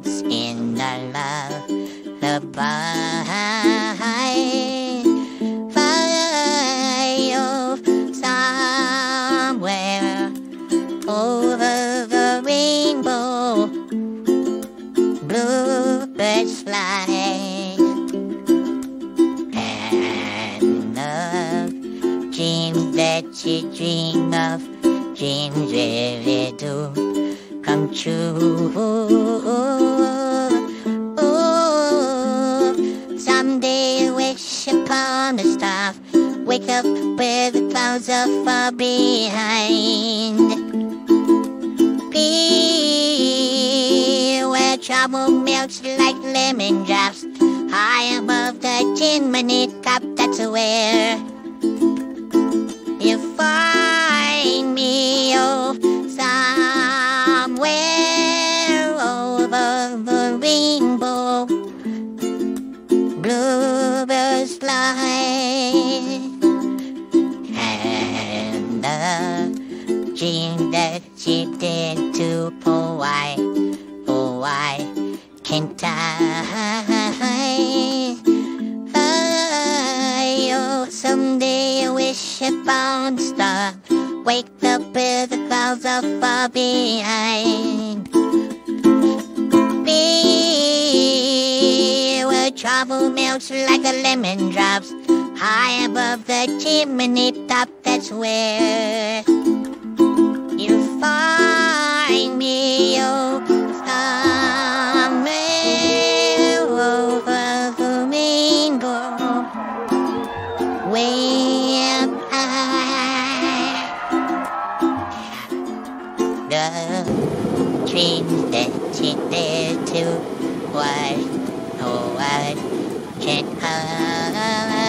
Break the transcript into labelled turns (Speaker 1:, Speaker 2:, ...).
Speaker 1: of once in a lullaby. Fly off somewhere over the rainbow. Bluebirds fly. And the dreams that you dream of, dreams really do come true. Star, wake up with clouds are far behind. Be where trouble melts like lemon drops, high above the chimney top. That's where bluebirds fly, and the dream that you did to Hawaii, Hawaii, can't I? Oh, someday I wish upon a star, wake up where the clouds are far behind. Trouble melts like a lemon drops, high above the chimney top. That's where you'll find me. Oh, over the rainbow, way up high. The dreams that you dare to why, Oh, I can't hide.